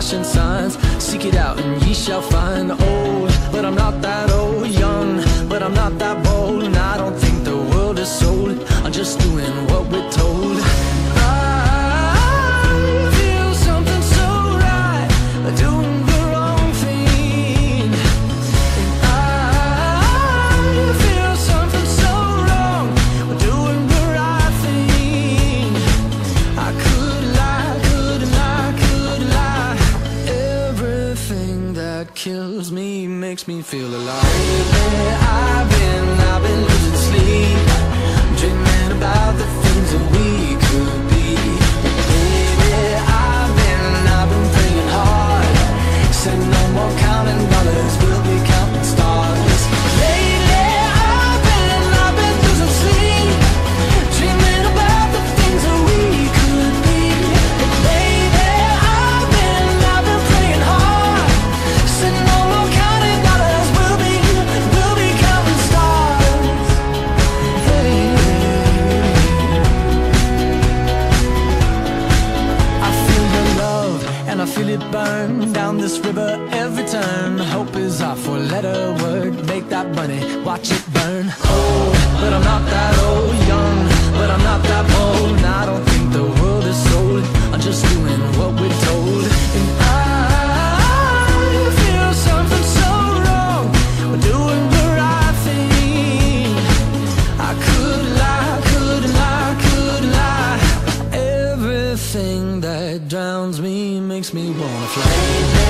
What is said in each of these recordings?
flashing signs. Seek it out and ye shall find. Old, but I'm not that old. Young, but I'm not that bold. that kills me makes me feel alive. Baby, I've been, I've been losing sleep, dreaming about the. feel it burn down this river every turn. Hope is our four-letter word. Make that money, watch it burn. Oh. makes me wanna fly.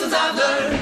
lessons I've learned.